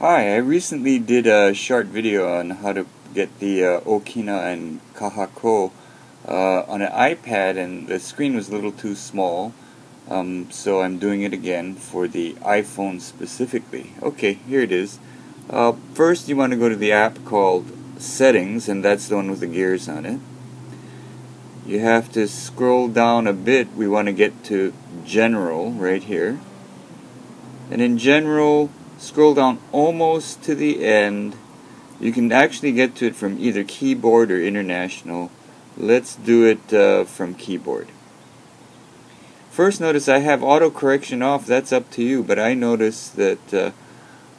Hi, I recently did a short video on how to get the uh, Okina and Kahako uh, on an iPad and the screen was a little too small um, so I'm doing it again for the iPhone specifically. Okay, here it is. Uh, first you want to go to the app called Settings and that's the one with the gears on it. You have to scroll down a bit. We want to get to General right here. And in General scroll down almost to the end. You can actually get to it from either keyboard or international. Let's do it uh, from keyboard. First notice I have auto correction off. That's up to you but I notice that uh,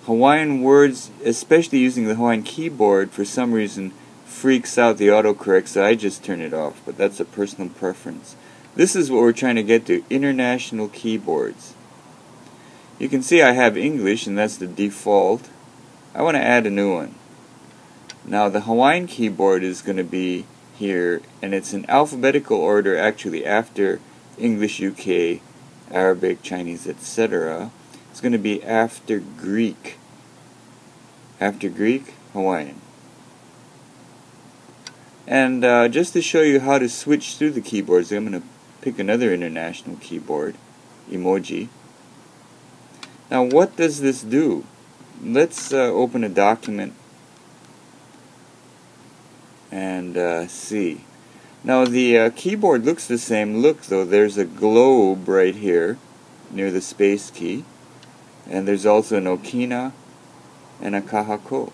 Hawaiian words especially using the Hawaiian keyboard for some reason freaks out the autocorrect so I just turn it off but that's a personal preference. This is what we're trying to get to international keyboards you can see I have English and that's the default. I want to add a new one. Now the Hawaiian keyboard is going to be here and it's in alphabetical order actually after English UK, Arabic, Chinese, etc. It's going to be after Greek. After Greek, Hawaiian. And uh, just to show you how to switch through the keyboards, I'm going to pick another international keyboard, emoji. Now what does this do? Let's uh, open a document and uh, see. Now the uh, keyboard looks the same. Look though, there's a globe right here near the space key. And there's also an okina and a kahako.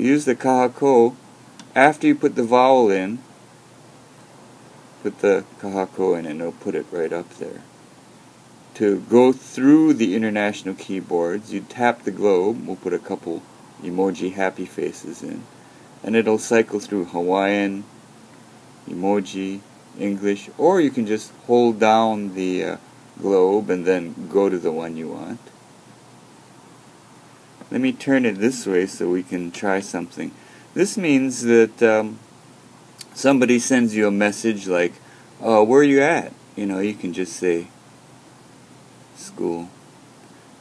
Use the kahako, after you put the vowel in, put the kahako in and it'll put it right up there. To go through the international keyboards, you tap the globe, we'll put a couple emoji happy faces in, and it'll cycle through Hawaiian, emoji, English, or you can just hold down the uh, globe and then go to the one you want. Let me turn it this way so we can try something. This means that um, somebody sends you a message like, uh, where are you at? You know, you can just say school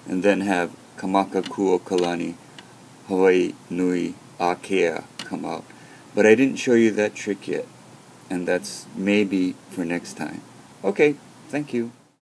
and then have Kamakakūokalani Hawaii Nui Akea come out. But I didn't show you that trick yet, and that's maybe for next time. Okay, thank you.